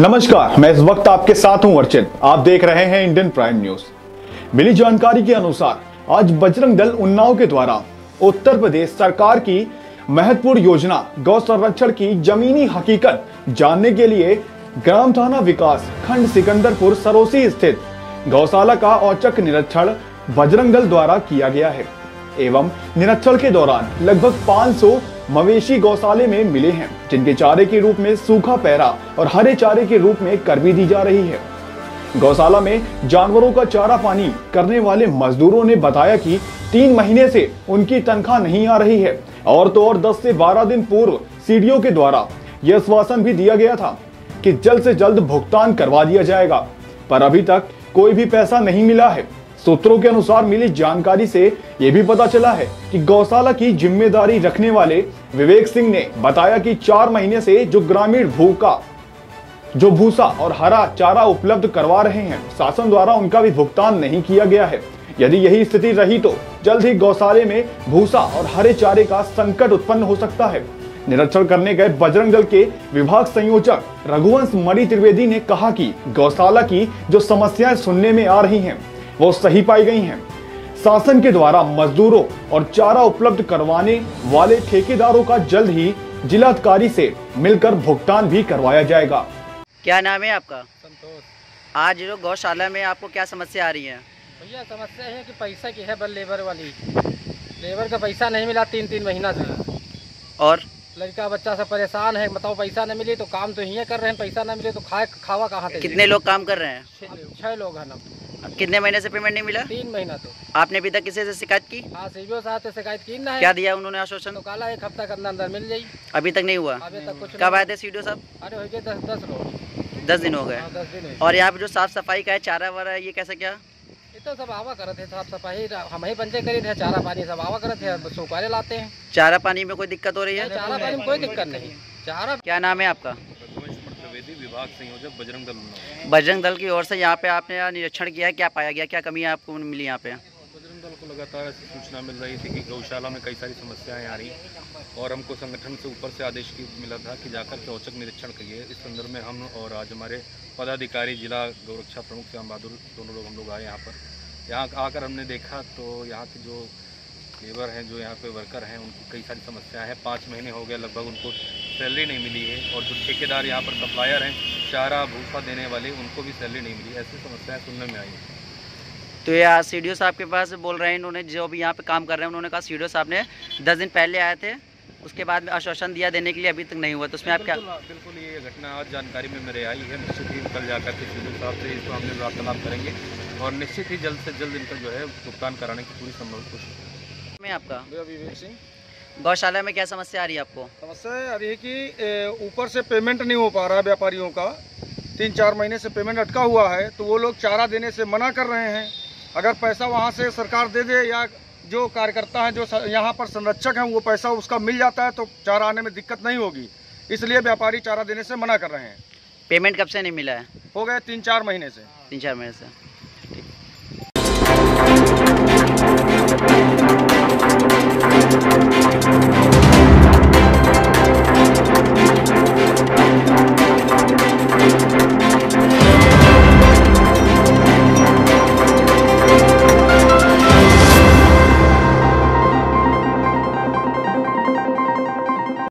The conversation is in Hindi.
नमस्कार, मैं इस वक्त आपके साथ हूँ अर्चित। आप देख रहे हैं इंडियन प्राइम न्यूज़। मिली जानकारी के अनुसार, आज बजरंग दल उन्नाव के द्वारा उत्तर प्रदेश सरकार की महत्वपूर्ण योजना, गौ संरक्षण की जमीनी हकीकत जानने के लिए ग्राम थाना विकास खंड सिकंदरपुर सरोसी स्थित गौशाला का औचक निरीक्षण बजरंग दल द्वारा किया गया है। एवं निरीक्षण के दौरान लगभग 500 मवेशी गौशाले में मिले हैं, जिनके चारे के रूप में सूखा पैरा और हरे चारे के रूप में कर्मी दी जा रही है। गौशाला में जानवरों का चारा पानी करने वाले मजदूरों ने बताया कि तीन महीने से उनकी तनख्वाह नहीं आ रही है और तो और 10 से 12 दिन पूर्व सीडीओ के द्वारा यह आश्वासन भी दिया गया था कि जल्द से जल्द भुगतान करवा दिया जाएगा, पर अभी तक कोई भी पैसा नहीं मिला है। सूत्रों के अनुसार मिली जानकारी से यह भी पता चला है कि गौशाला की ज़िम्मेदारी रखने वाले विवेक सिंह ने बताया कि चार महीने से जो ग्रामीण भूखा, जो भूसा और हरा चारा उपलब्ध करवा रहे हैं, शासन द्वारा उनका भी भुगतान नहीं किया गया है। यदि यही स्थिति रही तो जल्द ही गौशाले में भूसा और हरे चारे का संकट उत्पन्न हो सकता है। निरीक्षण करने गए बजरंग दल के विभाग संयोजक रघुवंश मणि त्रिवेदी ने कहा कि गौशाला की जो समस्याएँ सुनने में आ रही हैं वो सही पाई गई हैं। शासन के द्वारा मजदूरों और चारा उपलब्ध करवाने वाले ठेकेदारों का जल्द ही जिलाधिकारी से मिलकर भुगतान भी करवाया जाएगा। क्या नाम है आपका? संतोष। आज जो गौशाला में आपको क्या समस्या आ रही है? भैया समस्या है कि पैसा की है बल लेबर वाली। लेबर का पैसा नहीं मिला तीन तीन महीना से। और? लड़का बच्चा सब परेशान है बताओ पैसा नहीं मिले तो काम तो यहीं कर रहे हैं पैसा नहीं मिले तो खाए खावा कहाँ कितने लोग काम कर रहे हैं? छह- छह लोग हैं ना। कितने महीने से पेमेंट नहीं मिला? तीन महीना तो। आपने अभी तक किसी से शिकायत की? हाँ साहब से शिकायत की ना क्या दिया उन्होंने आश्वासन? तो काला एक हफ़्ता के अंदर अंदर मिल जाई अभी तक नहीं हुआ? अभी तक कुछ कब आए थे सीडीओ साहब? अरे हो गए दस दस लोग दस दिन हो गए। हाँ दस। और यहाँ पे जो साफ़ सफ़ाई का है चारा वारा है, ये कैसे क्या? ये तो सब आवा करते थे साफ़ सफ़ाई। हम ही पंचे करी थे चारा पानी सब आवा करते थे सुखारे लाते हैं। चारा पानी में कोई दिक्कत हो रही है? चारा पानी में कोई दिक्कत नहीं। चारा क्या नाम है आपका? रघुवंश विभाग संयोजक बजरंग दल बजरंग दल की ओर से यहाँ पे आपने निरीक्षण किया है क्या पाया गया क्या कमी आपको मिली यहाँ पे? बजरंग दल को लगातार ऐसी सूचना मिल रही थी कि गौशाला में कई सारी समस्याएँ आ रही और हमको संगठन से ऊपर से आदेश की मिला था कि जाकर के औचक निरीक्षण करिए। इस संदर्भ में हम और आज हमारे पदाधिकारी जिला गौरक्षा प्रमुख श्याम बहादुर दोनों लोग हम लोग आए यहाँ पर। यहाँ आकर हमने देखा तो यहाँ की जो लेबर हैं जो यहाँ पे वर्कर हैं उनकी कई सारी समस्याएँ हैं। पाँच महीने हो गए लगभग उनको सैलरी नहीं मिली है और जो ठेकेदार यहाँ पर सप्लायर हैं चारा भूसा देने वाले उनको भी सैलरी नहीं मिली। ऐसी समस्याएँ सुनने में आई हैं। तो ये सी साहब के पास बोल रहे हैं इन्होंने जो भी यहाँ पे काम कर रहे हैं उन्होंने कहा सी साहब ने दस दिन पहले आए थे उसके बाद में आश्वासन दिया देने के लिए अभी तक नहीं हुआ। तो उसमें आप क्या बिल्कुल बिल्कुल ये घटना आज जानकारी में मेरे आई है। निश्चित ही कल जाकर के सीधू साहब से इस मामले में वार्तालाप करेंगे और निश्चित ही जल्द से जल्द इनका जो है भुगतान कराने की पूरी संभव कोशिश में आपका? भैया विवेक सिंह। गौशाला में क्या समस्या आ रही है आपको? समस्या आ रही है कि ऊपर से पेमेंट नहीं हो पा रहा है व्यापारियों का। तीन चार महीने से पेमेंट अटका हुआ है तो वो लोग चारा देने से मना कर रहे हैं। अगर पैसा वहाँ से सरकार दे दे या जो कार्यकर्ता हैं जो यहाँ पर संरक्षक हैं वो पैसा उसका मिल जाता है तो चारा आने में दिक्कत नहीं होगी। इसलिए व्यापारी चारा देने से मना कर रहे हैं। पेमेंट कब से नहीं मिला है? हो गए तीन चार महीने से। तीन चार महीने से।